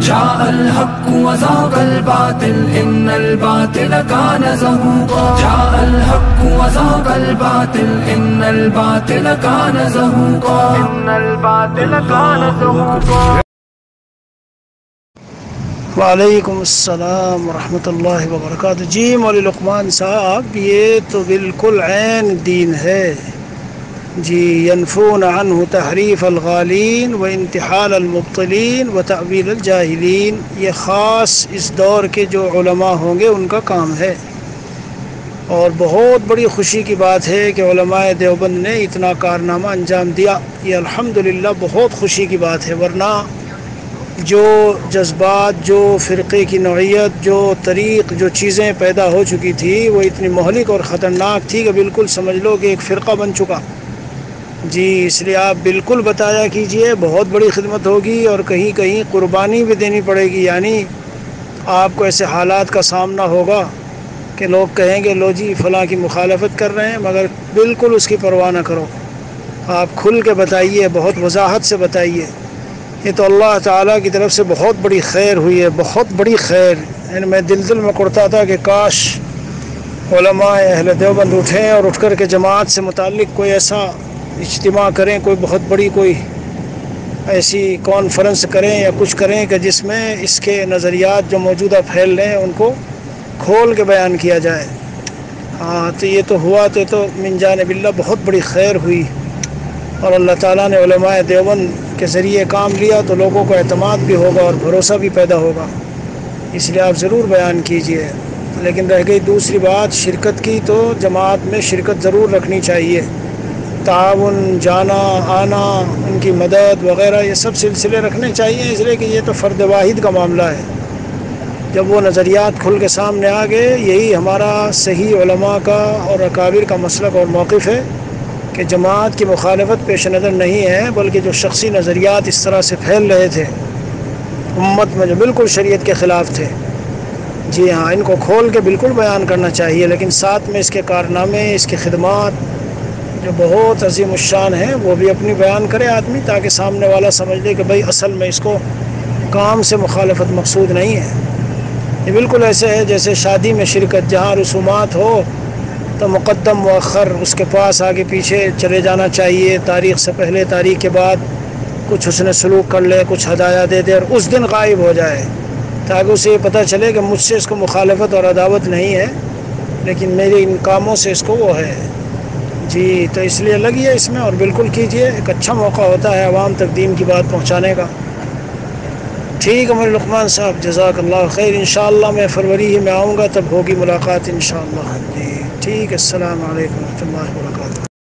جاء الحق وزاق الباطل، إن الباطل كان زهوقا. جاء الحق وزاق الباطل، إن الباطل كان زهوقا. إن الباطل كان زهوقا. وعلیکم السلام ورحمۃ اللہ وبرکاتہ۔ جی مولی لقمان صاحب، یہ تو بالکل عین دین ہے۔ جی ینفون عنہ تحریف الغالین و انتحال المبطلین و تعویل الجاہلین۔ یہ خاص اس دور کے جو علماء ہوں گے، ان کا کام ہے۔ اور بہت بڑی خوشی کی بات ہے کہ علماء دیوبند نے اتنا کارنامہ انجام دیا۔ یہ الحمدللہ بہت خوشی کی بات ہے۔ ورنہ جو جذبات، جو فرقے کی نوعیت، جو طریق، جو چیزیں پیدا ہو چکی تھی، وہ اتنی مہلک اور خطرناک تھی کہ بالکل سمجھ لو کہ ایک فرقہ بن چکا۔ جی اس لیے آپ بالکل بتایا کیجیے، بہت بڑی خدمت ہوگی اور کہیں کہیں قربانی بھی دینی پڑے گی یعنی آپ کو ایسے حالات کا سامنا ہوگا کہ لوگ کہیں گے، لو جی فلاں کی مخالفت کر رہے ہیں، مگر بالکل اس کی پرواہ نہ کرو۔ آپ کھل کے بتائیے، بہت وضاحت سے بتائیے۔ یہ تو اللہ تعالیٰ کی طرف سے بہت بڑی خیر ہوئی ہے، بہت بڑی خیر۔ یعنی میں دل دل میں کرتا تھا کہ کاش علماء اہل دیوبند اٹھیں اور اٹھ کر کے جماعت سے متعلق کوئی ایسا اجتماع کریں، کوئی بہت بڑی کوئی ایسی کانفرنس کریں یا کچھ کریں کہ جس میں اس کے نظریات جو موجودہ پھیل رہے ہیں، ان کو کھول کے بیان کیا جائے۔ ہاں تو یہ تو ہوا، تو تو من جانب اللہ بہت بڑی خیر ہوئی۔ اور اللہ تعالیٰ نے علماء دیوبند کے ذریعے کام لیا، تو لوگوں کو اعتماد بھی ہوگا اور بھروسہ بھی پیدا ہوگا۔ اس لیے آپ ضرور بیان کیجیے۔ لیکن رہ گئی دوسری بات، شرکت کی تو جماعت میں شرکت ضرور رکھنی چاہیے۔ تعاون، جانا، آنا، ان کی مدد وغیرہ، یہ سب سلسلے رکھنے چاہیے، اس لیے کہ یہ تو فرد واحد کا معاملہ ہے۔ جب وہ نظریات کھل کے سامنے آ گئے، یہی ہمارا صحیح علماء کا اور اکابر کا مسلک اور موقف ہے کہ جماعت کی مخالفت پیش نظر نہیں ہے، بلکہ جو شخصی نظریات اس طرح سے پھیل رہے تھے، امت میں جو بالکل شریعت کے خلاف تھے۔ جی ہاں ان کو کھول کے بالکل بیان کرنا چاہیے، لیکن ساتھ میں اس کے کارنامے، اس کی خدمات جو بہت عظیم الشان ہیں وہ بھی اپنی بیان کرے آدمی، تاکہ سامنے والا سمجھ لے کہ بھائی اصل میں اس کو کام سے مخالفت مقصود نہیں ہے۔ یہ بالکل ایسے ہے جیسے شادی میں شرکت جہاں رسومات ہو، تو مقدم مؤخر اس کے پاس آگے پیچھے چلے جانا چاہیے۔ تاریخ سے پہلے، تاریخ کے بعد کچھ حسن سلوک کر لے، کچھ ہدایہ دے دے اور اس دن غائب ہو جائے۔ تاکہ اسے یہ پتہ چلے کہ مجھ سے اس کو مخالفت اور عداوت نہیں ہے، لیکن میرے ان کاموں سے اس کو وہ ہے۔ جی تو اس لیے لگیے اس میں اور بالکل کیجیے ایک اچھا موقع ہوتا ہے عوام تک دین کی بات پہنچانے کا۔ ٹھیک ہے میرے لقمان صاحب، جزاک اللہ خیر، انشاءاللہ میں فروری ہی میں آؤں گا، تب ہوگی ملاقات انشاءاللہ۔ جی ٹھیک ہے السلام علیکم ورحمۃ اللہ وبرکاتہ۔